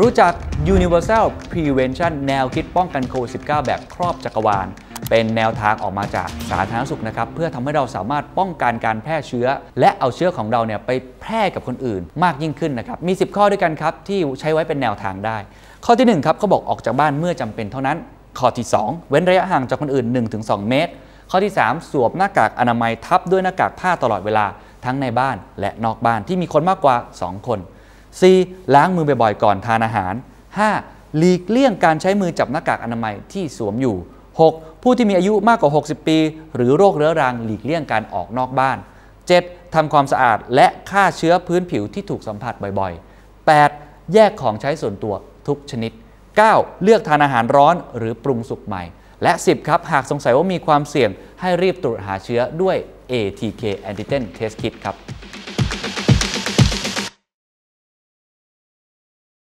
รู้จัก Universal Prevention แนวคิดป้องกันโควิด -19 แบบครอบจักรวาล เป็นแนวทางออกมาจากสาธารณสุขนะครับ เพื่อทำให้เราสามารถป้องกันการแพร่เชื้อ และเอาเชื้อของเราเนี่ยไปแพร่กับคนอื่นมากยิ่งขึ้นนะครับ มี 10 ข้อด้วยกันครับที่ใช้ไว้เป็นแนวทางได้ ข้อที่1ครับเขาบอกออกจากบ้านเมื่อจำเป็นเท่านั้น ข้อที่ 2 เว้นระยะห่างจากคนอื่น 1-2 เมตร ข้อที่ 3 สวมหน้ากากอนามัยทับด้วยหน้ากากผ้าตลอดเวลาทั้งในบ้านและนอกบ้านที่มีคนมากกว่า 2 คน 4. ล้างมือบ่อยๆก่อนทานอาหาร 5. หลีกเลี่ยงการใช้มือจับหน้ากากอนามัยที่สวมอยู่ 6. ผู้ที่มีอายุมากกว่า 60 ปี หรือโรคเรื้อรังหลีกเลี่ยงการออกนอกบ้าน 7. ทำความสะอาดและฆ่าเชื้อพื้นผิวที่ถูกสัมผัสบ่อยๆ 8. แยกของใช้ส่วนตัวทุกชนิด 9. เลือกทานอาหารร้อนหรือปรุงสุกใหม่ และ 10 ครับ หากสงสัยว่ามีความเสี่ยงให้รีบตรวจหาเชื้อด้วย ATK Antigen Test Kit ครับ